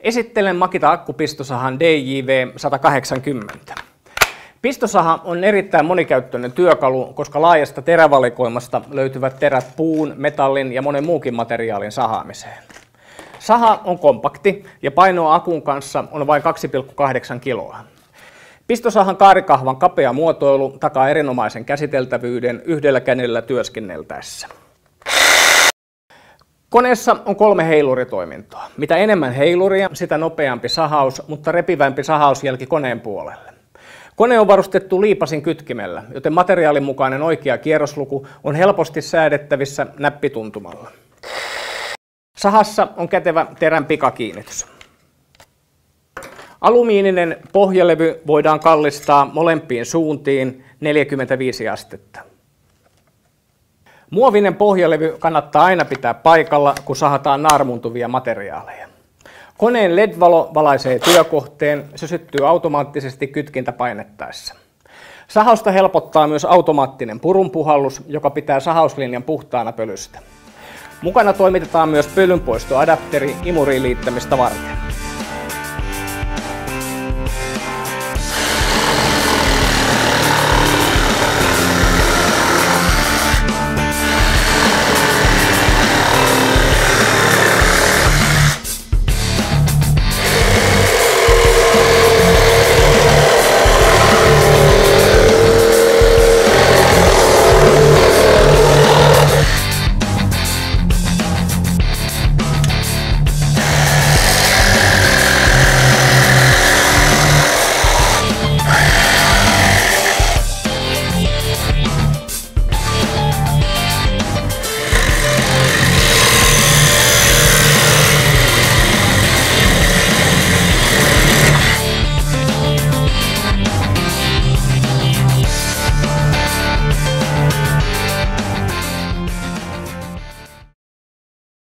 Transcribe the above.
Esittelen Makita akkupistosahan DJV 180. Pistosaha on erittäin monikäyttöinen työkalu, koska laajasta terävalikoimasta löytyvät terät puun, metallin ja monen muukin materiaalin sahaamiseen. Saha on kompakti ja painoa akun kanssa on vain 2,8 kiloa. Pistosahan kaarikahvan kapea muotoilu takaa erinomaisen käsiteltävyyden yhdellä kädellä työskenneltäessä. Koneessa on kolme heiluritoimintoa. Mitä enemmän heiluria, sitä nopeampi sahaus, mutta repivämpi sahausjälki koneen puolelle. Kone on varustettu liipasin kytkimellä, joten materiaalin mukainen oikea kierrosluku on helposti säädettävissä näppituntumalla. Sahassa on kätevä terän pikakiinnitys. Alumiininen pohjalevy voidaan kallistaa molempiin suuntiin 45 astetta. Muovinen pohjalevy kannattaa aina pitää paikalla, kun sahataan naarmuntuvia materiaaleja. Koneen LED-valo valaisee työkohteen, se syttyy automaattisesti kytkintä painettaessa. Sahausta helpottaa myös automaattinen purunpuhallus, joka pitää sahauslinjan puhtaana pölystä. Mukana toimitetaan myös pölynpoistoadapteri imuriin liittämistä varten.